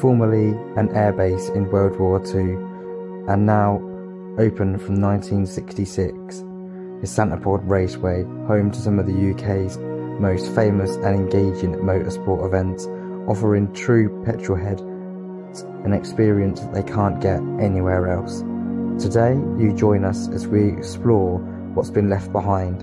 formerly an airbase in World War II and now open from 1966, is Santa Pod Raceway home to some of the UK's most famous and engaging motorsport events, offering true petrolhead an experience that they can't get anywhere else. Today, you join us as we explore what's been left behind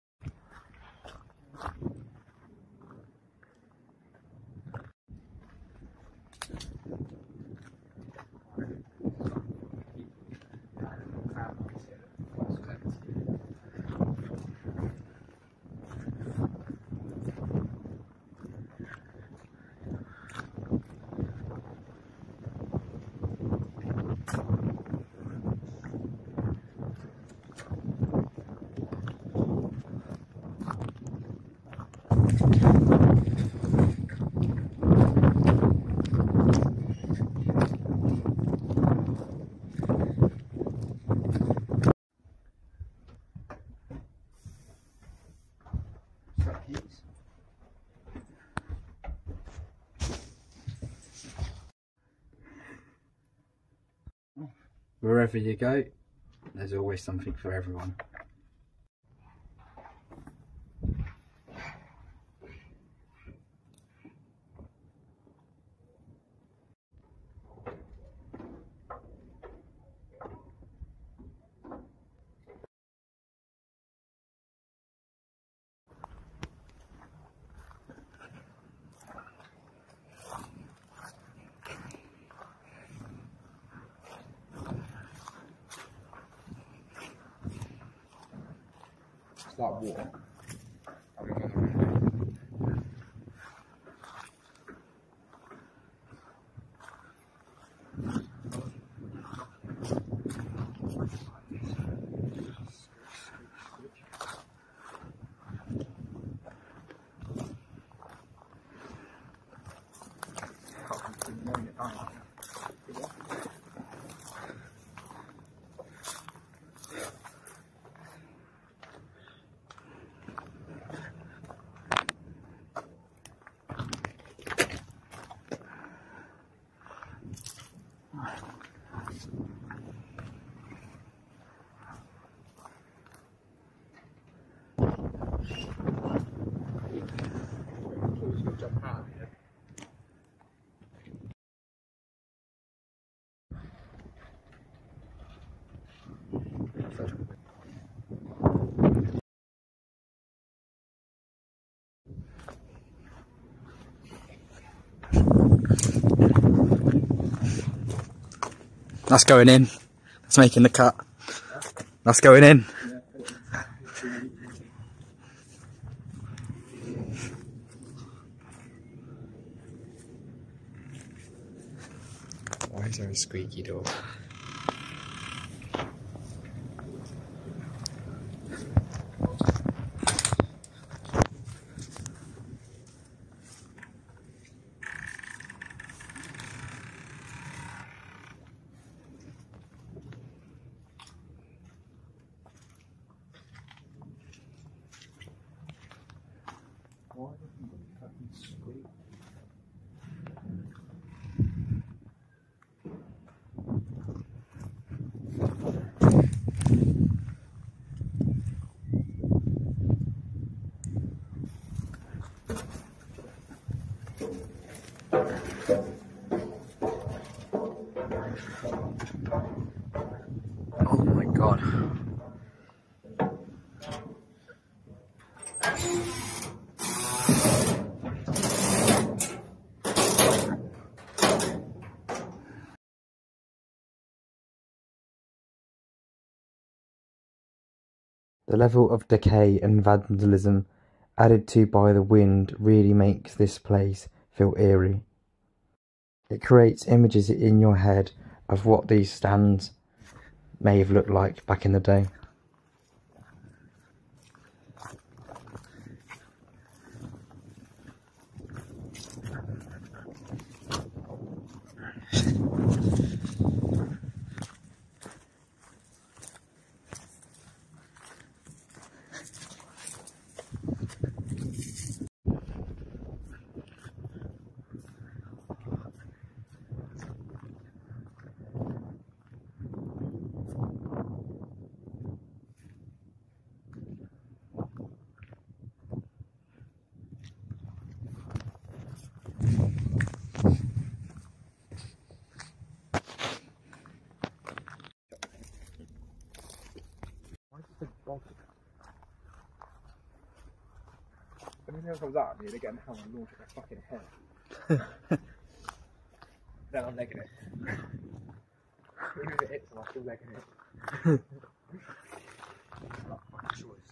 Wherever you go, there's always something for everyone. It's like That's going in. That's making the cut. That's going in. Why is there a squeaky door? Oh my god. The level of decay and vandalism added to by the wind really makes this place feel eerie. It creates images in your head of what these stands may have looked like back in the day. Comes at me, they get an hammer and launch at my fucking head. then I'm legging it. Even if it hits, I'm still legging it. Not my choice.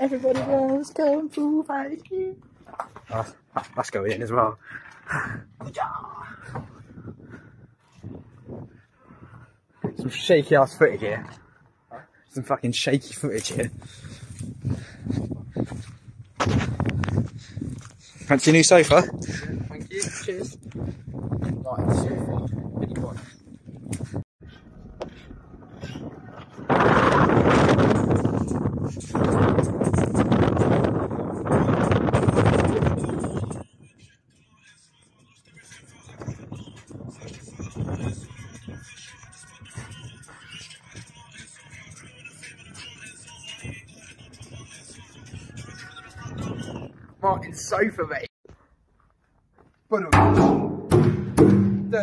Everybody else kung fu fighting. That's going in as well. Some shaky ass footage here. Some fucking shaky footage here. Fancy new sofa? Thank you. Cheers. Right, sofa. Martin's sofa, mate. Da